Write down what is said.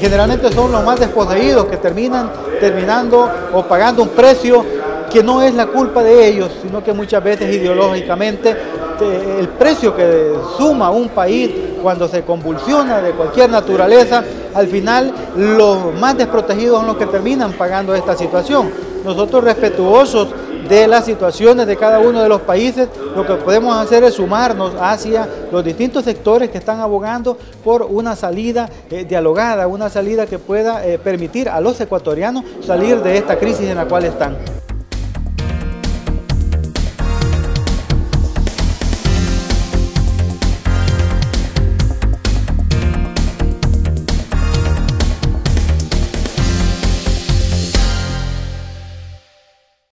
generalmente son los más desposeídos que terminan terminando o pagando un precio que no es la culpa de ellos, sino que muchas veces ideológicamente el precio que suma un país cuando se convulsiona de cualquier naturaleza, al final los más desprotegidos son los que terminan pagando esta situación. Nosotros respetuosos de las situaciones de cada uno de los países, lo que podemos hacer es sumarnos hacia los distintos sectores que están abogando por una salida eh, dialogada, una salida que pueda eh, permitir a los ecuatorianos salir de esta crisis en la cual están.